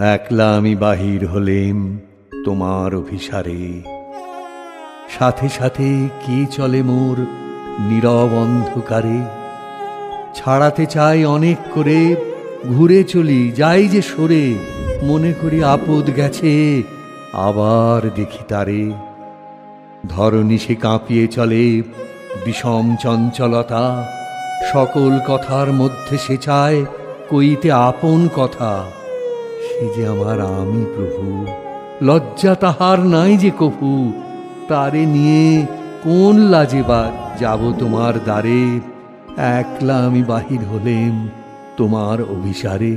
একলা আমি বাহির হলেম তোমার অভিসারে। সাথে সাথে কে চলে মোর নীরব অন্ধকারে? ছাড়াতে চাই অনেক করে, ঘুরে চলি, যাই যে সরে। মনে করি আপদ গেছে, আবার দেখি তারে। ধরণী সে কাঁপিয়ে চলে, বিষম চঞ্চলতা। সকল কথার মধ্যে সে চায়, কইতে আপন কথা। সে যে আমার আমি প্রভু, লজ্জা তাহার নাই যে কভু তারে নিয়ে কোন লাজে বা যাব তোমার দ্বারে? একলা আমি বাহির হলেম তোমার অভিসারে।